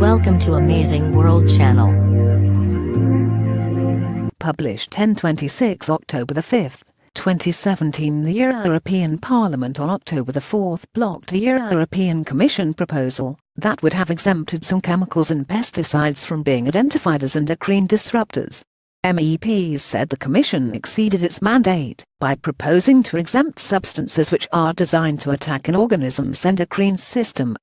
Welcome to Amazing World Channel. Published 1026 October the 5th, 2017 The European Parliament on October the 4th blocked a European Commission proposal that would have exempted some chemicals and pesticides from being identified as endocrine disruptors. MEPs said the Commission exceeded its mandate by proposing to exempt substances which are designed to attack an organism's endocrine system.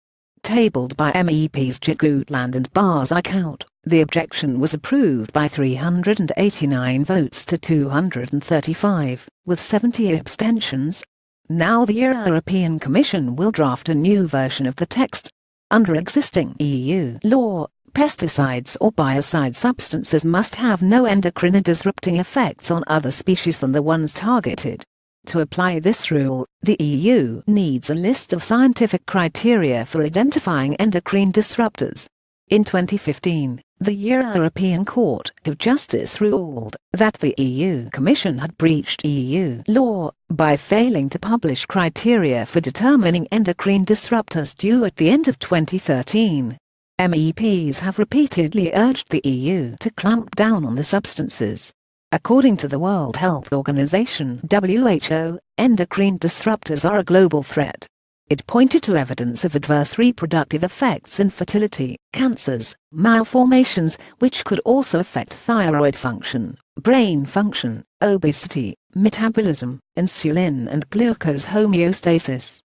Tabled by MEPs Jytte Guteland and Bas Eickhout, the objection was approved by 389 votes to 235, with 70 abstentions. Now the European Commission will draft a new version of the text. Under existing EU law, Pesticides or biocide substances must have no endocrine disrupting effects on other species than the ones targeted. To apply this rule, the EU needs a list of scientific criteria for identifying endocrine disruptors. In 2015, the European Court of Justice ruled that the EU Commission had breached EU law by failing to publish criteria for determining endocrine disruptors due at the end of 2013. MEPs have repeatedly urged the EU to clamp down on the substances. According to the World Health Organization (WHO), endocrine disruptors are a global threat. It pointed to evidence of adverse reproductive effects in fertility, cancers, malformations, which could also affect thyroid function, brain function, obesity, metabolism, insulin and glucose homeostasis.